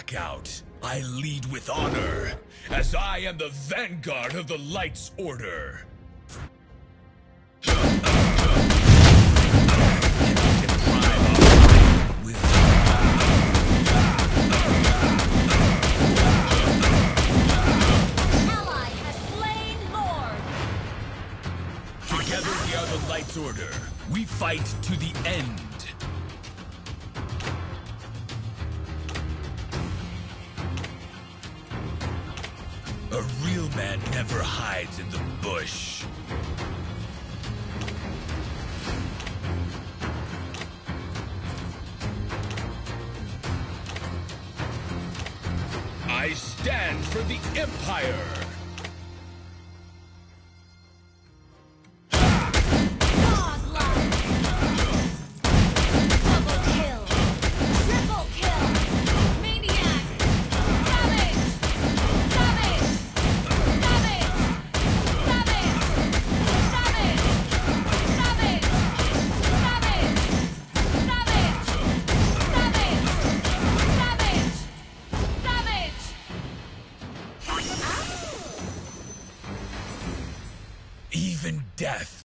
back out. I lead with honor, as I am the vanguard of the Light's Order. Ally has slain Lord. Together we are the Light's Order. We fight to the end. A real man never hides in the bush. I stand for the Empire! Even death